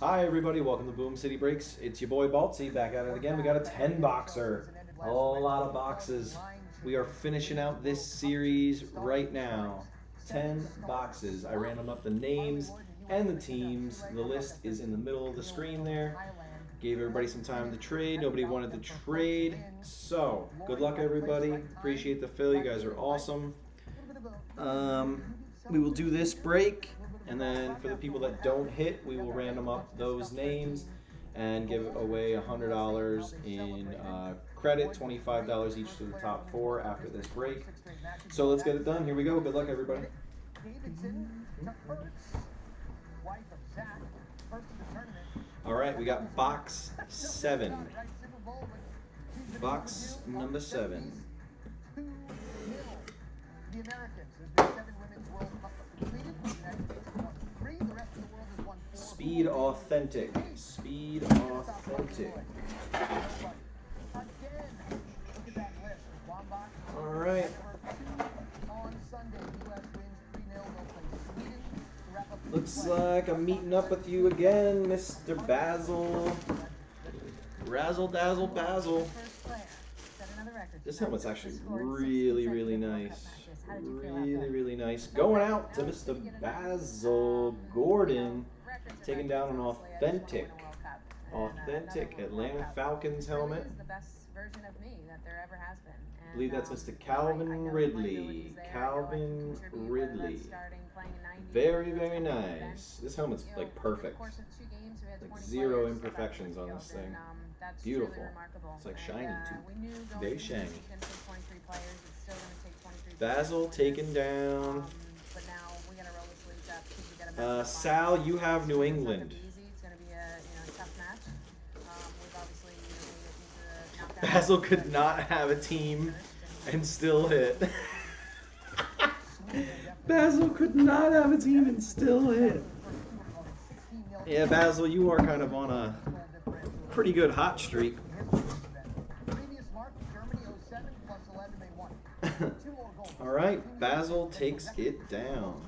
Hi everybody, welcome to Boom City Breaks. It's your boy Baltzy back at it again. We got a 10 boxer. A lot of boxes. We are finishing out this series right now. 10 boxes. I random up the names and the teams. The list is in the middle of the screen there. Gave everybody some time to trade. Nobody wanted to trade. So, good luck everybody. Appreciate the fill. You guys are awesome. Um, we will do this break and then for the people that don't hit, we will random up those names and give away $100 in uh, credit, $25 each to the top four after this break. So let's get it done. Here we go. Good luck, everybody. All right, we got box seven. Box number seven. The Americans, there's seven women's World Cup completed. Speed Authentic. Speed Authentic. All right. Looks like I'm meeting up with you again, Mr. Basil. Razzle dazzle basil. This helmet's actually really, really nice. Really, really nice. Going out to Mr. Basil Gordon. Taking down an authentic, authentic Atlanta Falcons helmet. I believe that's Mr. Calvin Ridley. Calvin Ridley. Very, very nice. This helmet's like perfect. Like zero imperfections on this thing. Beautiful. It's like shiny too. Very shiny. Basil taken down. Uh, Sal, you have New England. Basil could not have a team and still hit. Basil could not have a team and still hit. Yeah, Basil, you are kind of on a pretty good hot streak. All right, Basil takes it down.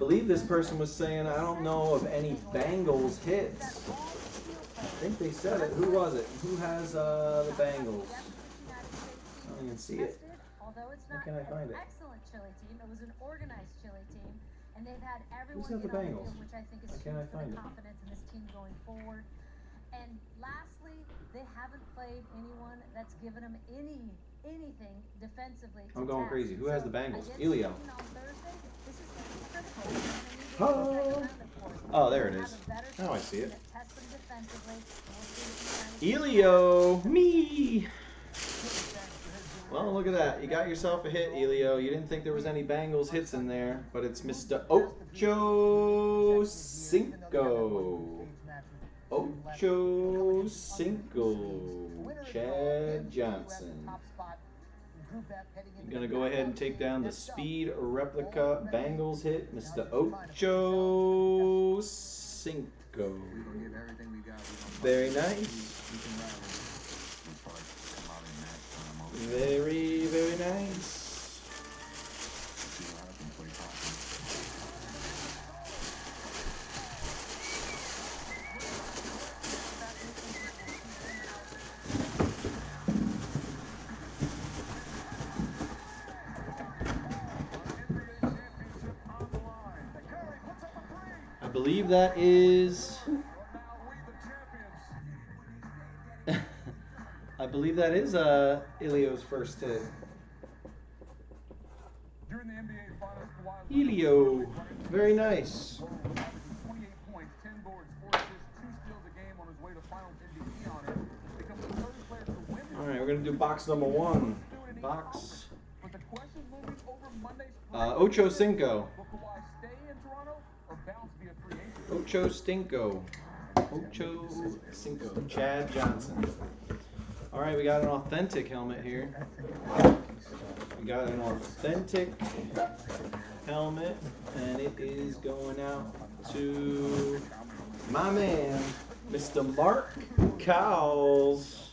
believe this person was saying, I don't know of any Bengals hits. I think they said it. Who was it? Who has uh, the Bengals? I don't even see it. How can I find it? Excellent chili team. It was an organized chili team, and they've had everyone Who's got the Bengals? Field, which I think is huge for the confidence in this team going forward. And lastly, played anyone that's given them any anything defensively. I'm going crazy. Who has the Bengals? Elio. Oh. oh, there it is. Now I see it. Elio, me. Well, look at that. You got yourself a hit, Elio. You didn't think there was any Bengals hits in there, but it's Mr. Ocho Cinco. Ocho Cinco. Chad Johnson. I'm going to go ahead and take down the speed replica Bengals hit, Mr. Ocho Cinco. Very nice. Very, very nice. believe that is. I believe that is uh, Elio's first hit. Elio, very nice. All right, we're gonna do box number one. Box. Uh, Ocho Cinco. Ocho Stinko. Ocho Cinco. Chad Johnson. All right, we got an authentic helmet here. We got an authentic helmet, and it is going out to my man, Mr. Mark Cowles.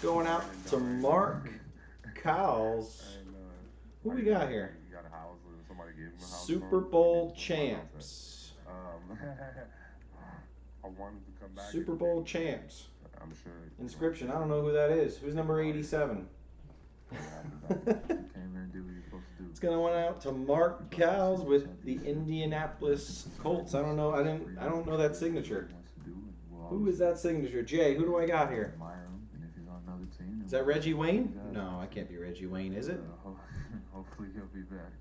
Going out to Mark Cowles. Who we got here? Super Bowl champs. Um, I wanted to come back. Super Bowl champs. I'm sure. Inscription. I don't know who that is. Who's number 87? Came here and do what you're supposed to. It's went out to Mark Cowles with the Indianapolis Colts. I don't know. I didn't. I don't know that signature. Who is that signature? Jay. Who do I got here? Is that Reggie Wayne? No, I can't be Reggie Wayne, is it? Hopefully he'll be back.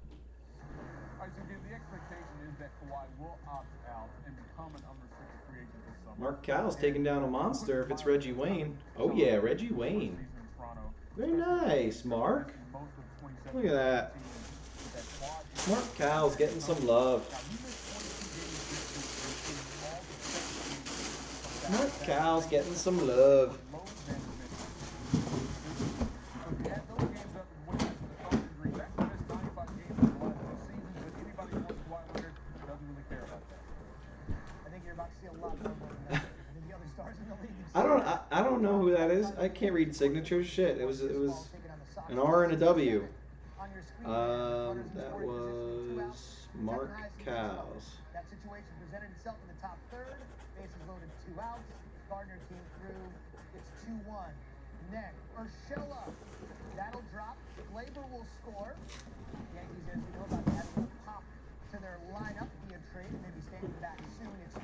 All right, so again, the expectation is that Kawhi will opt out and become an unrestricted free agent this summer. Mark Cowles taking down a monster. If it's Reggie Wayne. Oh yeah, Reggie Wayne. Season in Toronto, Very nice, Mark. most of 2017 Look at that. with that quad Mark Cowles getting some love. Now, you missed 22 games this year, which is all the Mark Cowles getting some love. I don't. I, I don't know who that is. I can't read signatures. Shit. It was. It was an R and a W. Um, that two was Mark. Cowles. That situation presented itself in the top third. Bases loaded, two outs. Gardner came through. It's 2-1. Next, Urshela. That'll drop. Gleyber will score. Yankees, as we know about, having a pop to their lineup via trade. Maybe standing back soon. It's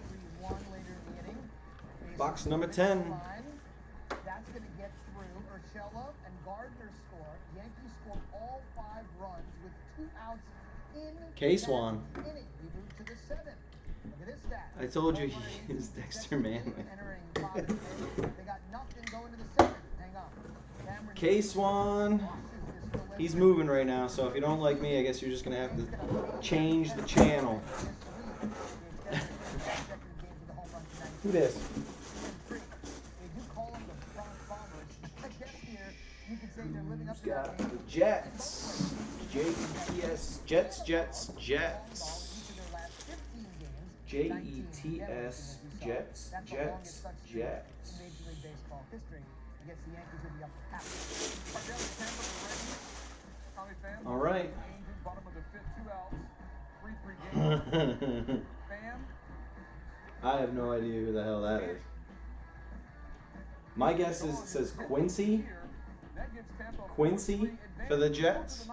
3-1 later in the inning. Bases Box number 10. line. That's going to get through. Urshela and Gardner score. Yankees score all five runs with two outs in K-Swan. inning. We move to the seventh. Look at this stat. I told you he is Dexter Manley. Entering five today. They got nothing going to the seventh. Hang on. Cameron K Swan. losses this delivery. He's moving right now. So if you don't like me, I guess you're just gonna have to change the channel. Who this? Who's got the Jets? J-E-T-S. Jets. Jets. Jets. J E T S Jets Jets Jets. I the Yankees. All right. I have no idea who the hell that is. My guess is it says Quincy. Quincy for the Jets?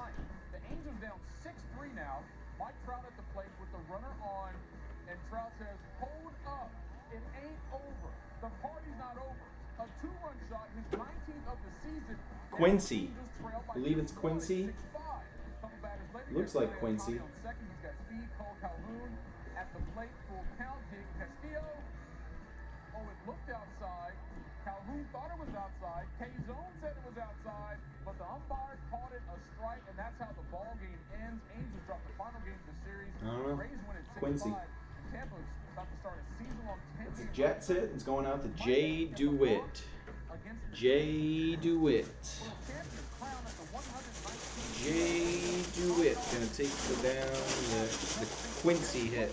The plate, full count. Jake Castillo. Oh, it looked outside. Calhoun thought it was outside. K-Zone said it was outside, but the umpire called it a strike, and that's how the ball game ends. Angels drop the final game of the series. I don't know. Rays win at Quincy. Tampa's about to start a season-long 10 It's a Jets hit. It's going out to Jay DeWitt. Jay DeWitt. Well, champions crown at the 119th Jay DeWitt gonna take the down the, the Quincy hit.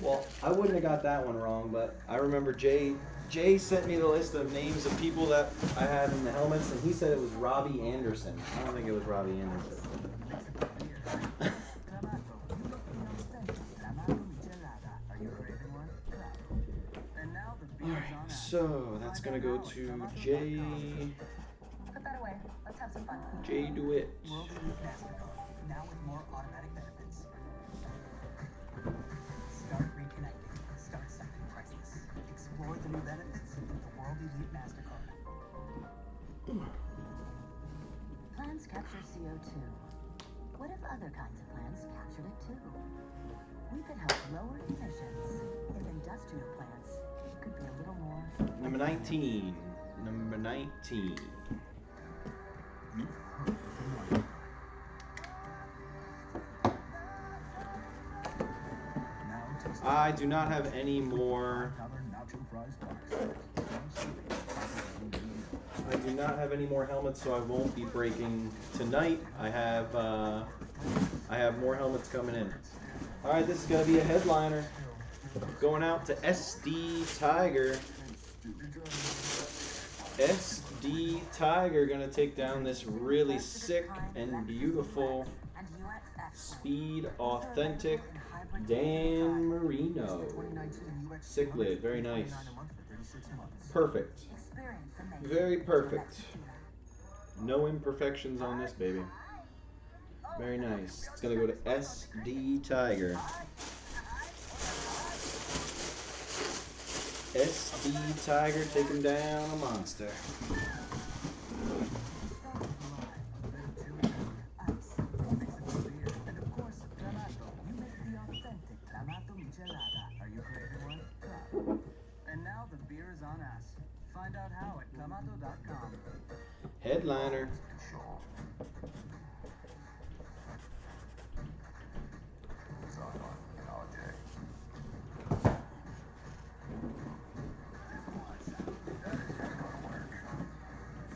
Well, I wouldn't have got that one wrong, but I remember Jay. Jay sent me the list of names of people that I had in the helmets, and he said it was Robbie Anderson. I don't think it was Robbie Anderson. So that's gonna go to Jay Put that away. Let's have some fun. Jay DeWitt. Now with more automatic benefits. Start reconnecting. Start something priceless. Explore the new benefits with the World Elite MasterCard. Plans capture CO2. What if other kinds of plants captured it too? We could help lower emissions if industrial plants could be a little more. Number 19. Number 19. I do not have any more. I do not have any more helmets, so I won't be breaking tonight. I have uh, I have more helmets coming in. All right, this is gonna be a headliner. Going out to SD Tiger. SD Tiger gonna take down this really sick and beautiful Speed Authentic Dan Marino. Sick lid, very nice. Perfect. Very perfect. No imperfections on this baby. Very nice. It's gonna go to SD Tiger. SD Tiger taking down a monster. Iceable beer. And of course Clamato. We make the authentic Clamato Michelada. Are you craving one? Try. And now the beer is on us. Find out how at Clamato.com. Headliner.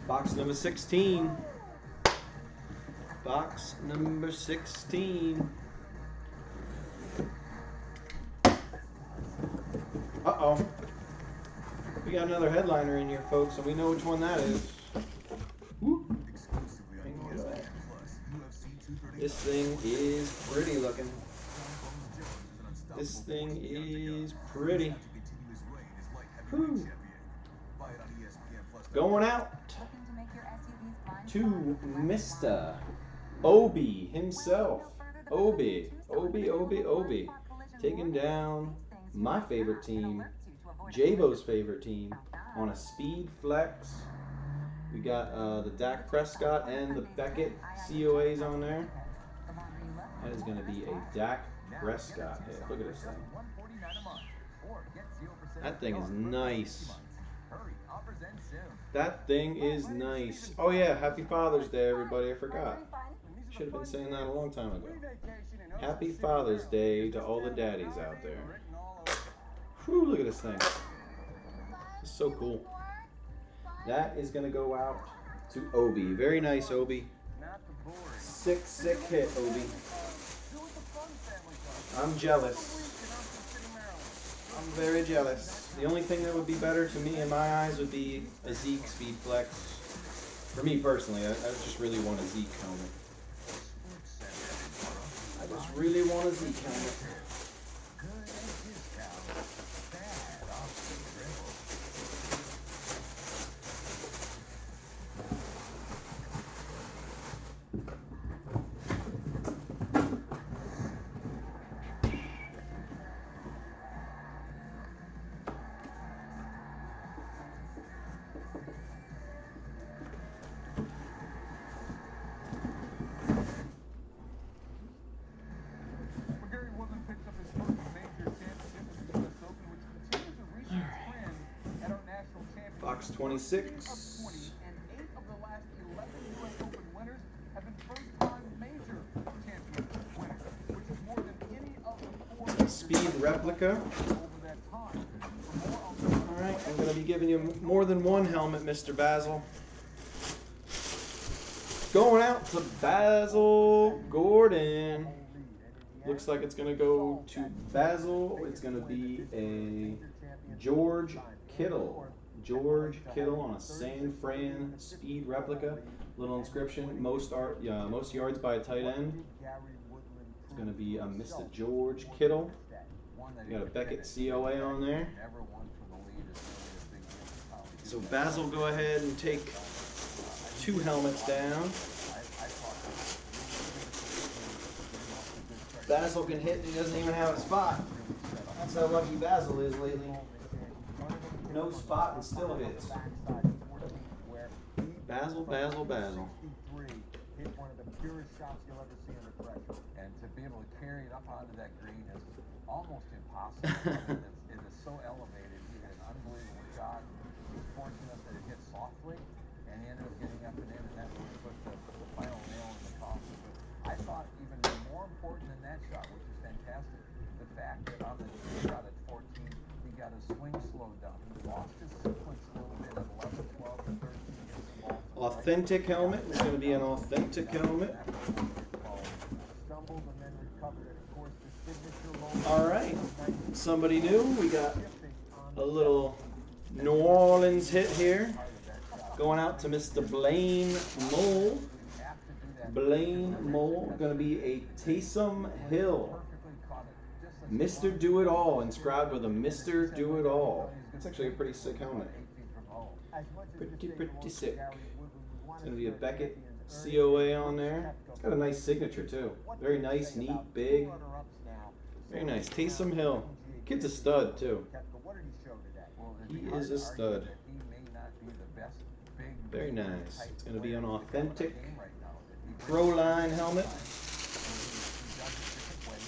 Box number 16. Box number 16. Uh oh. We got another headliner in here, folks, and we know which one that is. This thing is pretty looking. This thing is pretty. Whew. Going out to Mr. Obi himself. Obi, Obi, Obi, Obi. Taking down my favorite team, Jabo's favorite team, on a speed flex. We got uh, the Dak Prescott and the Beckett COAs on there. That is going to be a Dak Prescott hit. Look at this thing. That thing is nice. That thing is nice. Oh yeah, happy Father's Day, everybody. I forgot. Should have been saying that a long time ago. Happy Father's Day to all the daddies out there. Whew, look at this thing. It's so cool. That is going to go out to Obi. Very nice, Obi. Sick, sick hit, Obi. I'm jealous. I'm very jealous. The only thing that would be better to me in my eyes would be a Zeke Speed Flex. For me personally, I, I just really want a Zeke helmet. I just really want a Zeke helmet. Four major Speed replica. over that time. For more on this, All right, I'm going to be giving you more than one helmet, Mr. Basil. Going out to Basil Gordon. Looks like it's going to go to Basil. It's going to be a George Kittle. George Kittle on a San Fran speed replica. Little inscription. Most art, yeah, most yards by a tight end. It's going to be uh, a Mr. George Kittle. You got a Beckett COA on there. So Basil, go ahead and take two helmets down. Basil can hit and he doesn't even have a spot. That's how lucky Basil is lately. No spot and still hits. Basil, Basil, Basil. Hit one of the purest shots you'll ever see under pressure. And to be able to carry it up onto that green is almost impossible. It's, it is so elevated. He had an unbelievable shot. He was fortunate that it hit softly, and he ended up getting up and in, and that really put the, the final nail in the coffin. But I thought even more important than that shot, which is fantastic, that the back on the shot at 14. He got his swing slowed down. He lost his sequence a little bit at 11, 12, and 13. Hits the ball to the right. Authentic helmet. It's going to be an authentic helmet. All right. Somebody new. We got a little New Orleans hit here. Going out to Mr. Blaine Mole. Blaine Mole. Going to be a Taysom Hill. Mr. Do It All. Inscribed with a Mr. Do It All. It's actually a pretty sick helmet. Pretty, pretty sick. It's gonna be a Beckett COA on there. It's got a nice signature too. Very nice, neat, big. Very nice. Taysom Hill. Kid's a stud too. He is a stud. Very nice. It's gonna be an authentic Pro to line helmet. He does it different ways.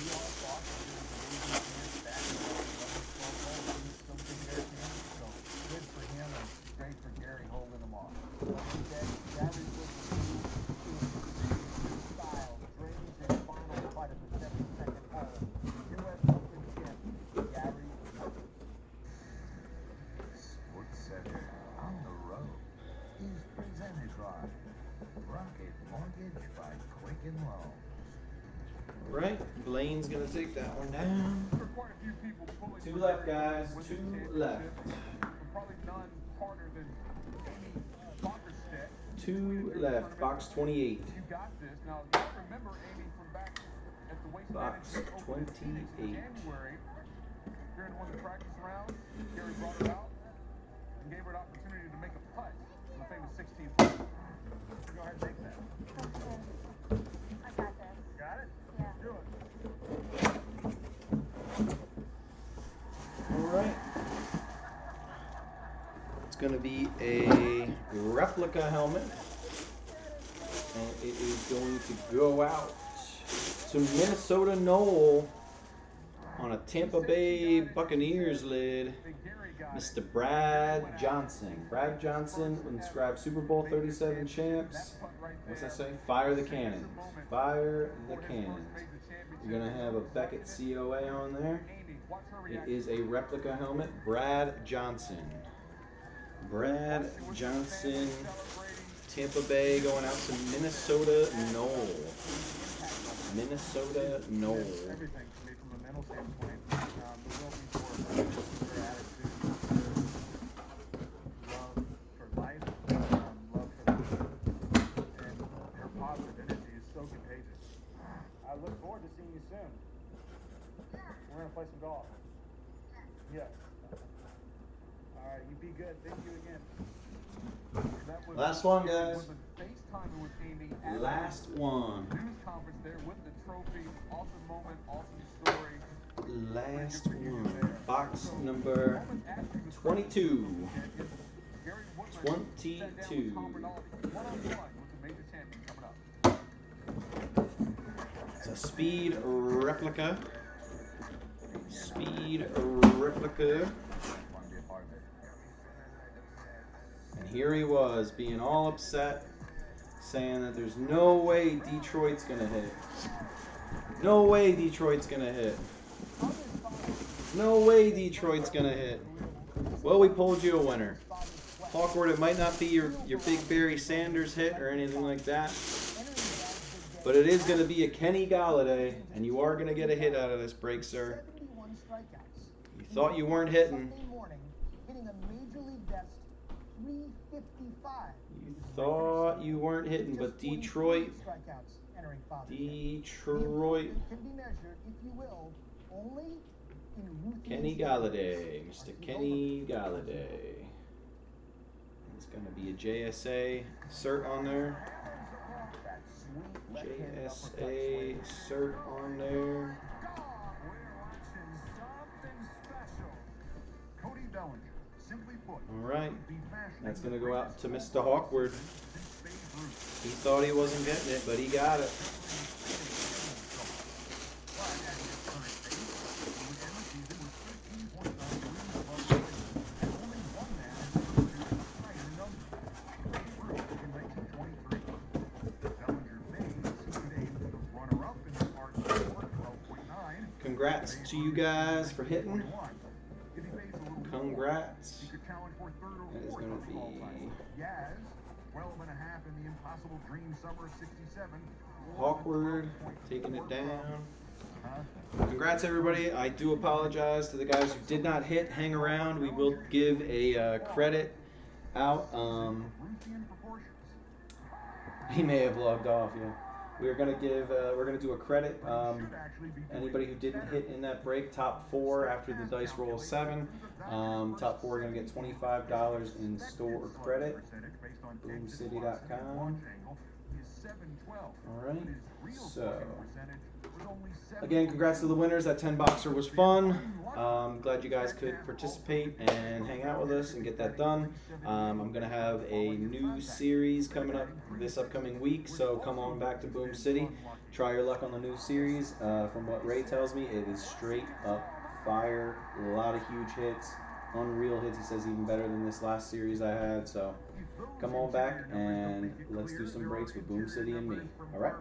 We all thought that there was a losing chance back in 11, 12 He's still taking their chances, so good for him and great for Gary holding them off. Okay, Gary Woodland, in style, drains his final putt of the 72nd hole. U.S. Open champion, Gary Woodland. Sports Center on the road is presented by Rocket Mortgage by Quicken Loans. Right. Blaine's gonna take that one down. Two left, guys. Two left. Two left. Box 28. You got this. Now, you gotta remember Amy from back at the Waste Box Management Open in Phoenix in 28. During one of the practice rounds, Gary brought her out and gave her an opportunity to make a putt the famous 16th. Go ahead and make that. I got this. Got it? Yeah. Do it. All right. It's gonna be a replica helmet, and it is going to go out to Minnesota Knoll on a Tampa Bay Buccaneers lid. Mr. Brad Johnson. Brad Johnson inscribed Super Bowl 37 champs. What's that say? Fire the cannons. Fire the cannons. You're gonna have a Beckett COA on there. It is a replica helmet. Brad Johnson. Brad Johnson. Tampa Bay going out to Minnesota Knoll. Minnesota Knoll. Everything from a mental standpoint. The will be for her attitude, her love for life, love for the game, and her positive energy is so contagious. I look forward to seeing you soon. We're gonna play some golf. Yes. Right, you be good. Thank you again. That was- Last one, guys. was a FaceTime with Amy at the Last one. news conference there with the trophy. Awesome moment, awesome story. Last one. Box number Moment after the 22. Gary Woodland sat down with 22. Tom Rinaldi, one-on-one with the major champion coming up. It's a speed replica. Speed replica. Here he was being all upset, saying that there's no way Detroit's gonna hit. No way Detroit's gonna hit. No way Detroit's gonna hit. Well, we pulled you a winner. Hawkward, it might not be your, your big Barry Sanders hit or anything like that, but it is gonna be a Kenny Golladay, and you are gonna get a hit out of this break, sir. You thought you weren't hitting. Sunday morning, hitting a major league best 355. You thought you weren't hitting, but Detroit, strikeouts entering Father's Day. Detroit. Can be measured, if you will, only in Kenny. Golladay, Mr. Kenny Golladay. It's gonna be a JSA cert on there. That sweet left-handed uppercut JSA cert on there. We're watching something special. Cody Bellinger, simply put, All right, that's gonna go out to Mr. Hawkward. since Babe Ruth. He thought he wasn't getting it, but he got it. But at his current pace, he would end the season with 13 points on wins above average, and only one man has ever produced a higher number. Babe Ruth in 1923. Bellinger may see today the runner-up in the art of 12.9 congrats to you guys for hitting. If he pays a little more, Congrats. Challenge for third or fourth gonna overall be- title. Yaz, 12 and a half in the Impossible Dream Summer of 67. Awkward, taking it down. Congrats, everybody. I do apologize to the guys who did not hit. Hang around. We will give a uh, credit out. Um, he may have logged off. Yeah, we're gonna give. Uh, we're gonna do a credit. Um, Should actually be doing anybody who didn't hit in that break, top four after the dice roll seven. Um, top four are gonna get twenty-five dollars in store credit. Percentage based on Boomcity.com. All right. So. Again, congrats to the winners. That 10 boxer was fun. Um, glad you guys could participate and hang out with us and get that done. Um, I'm going to have a new series coming up this upcoming week, so come on back to Boom City. Try your luck on the new series. Uh, from what Ray tells me, it is straight up fire. A lot of huge hits, unreal hits. He says even better than this last series I had. So come on back and let's do some breaks with Boom City and me. All right?